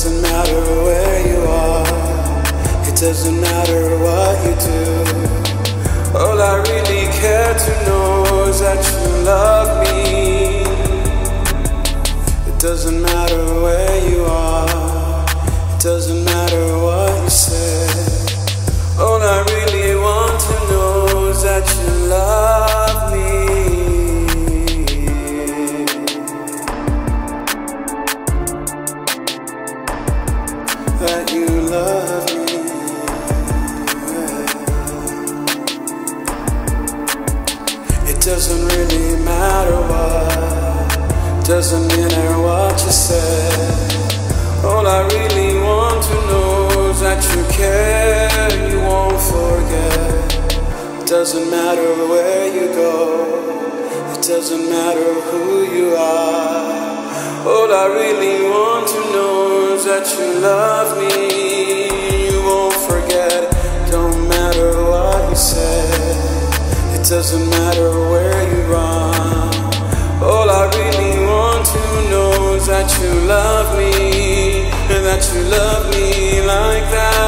doesn't matter where you are, it doesn't matter what you do. All I really care to know is that you love me. It doesn't matter where you are, it doesn't matter That you love me. It doesn't really matter what, doesn't matter what you say. All I really want to know is that you care, you won't forget. It doesn't matter where you go, it doesn't matter who you are. All I really want to know that you love me. You won't forget, don't matter what you said. It doesn't matter where you are. All I really want to know is that you love me And that you love me like that.